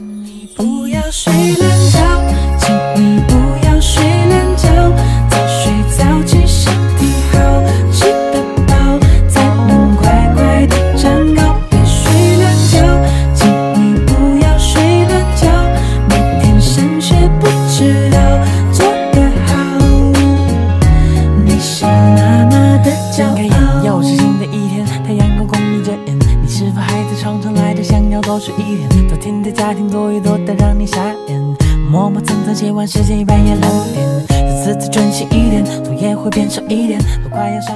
你不要睡懒觉，请你不要睡懒觉，早睡早起身体好，吃得饱才能快快地长高。别睡懒觉，请你不要睡懒觉，每天上学不迟到，做得好，你是妈妈的骄，傲。在床上赖着，想要多睡一点？昨天的家庭作业多得让你傻眼，磨磨蹭蹭写完时间一半也两点，这次再专心一点，作业会变少一点，都快要上。